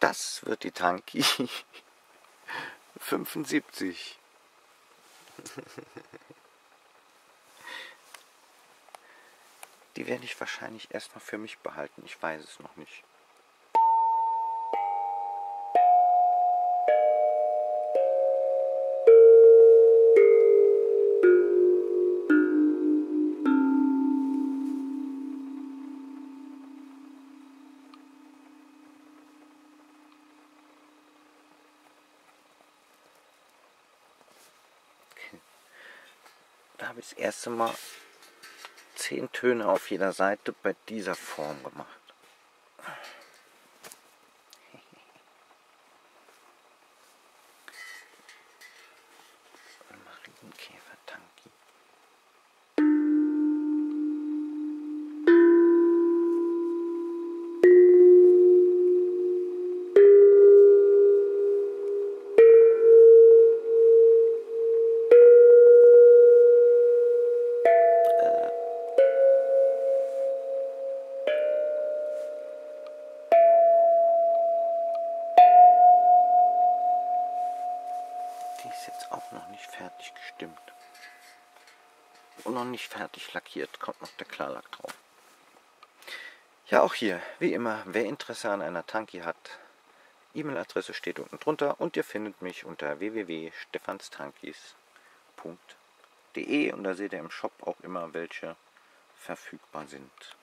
Das wird die Tanki 75. Die werde ich wahrscheinlich erstmal für mich behalten. Ich weiß es noch nicht. Da habe ich das erste Mal zehn Töne auf jeder Seite bei dieser Form gemacht. Die ist jetzt auch noch nicht fertig gestimmt. Und noch nicht fertig lackiert, kommt noch der Klarlack drauf. Ja, auch hier, wie immer, wer Interesse an einer Tanki hat, E-Mail-Adresse steht unten drunter und ihr findet mich unter www.stefanstankis.de und da seht ihr im Shop auch immer, welche verfügbar sind.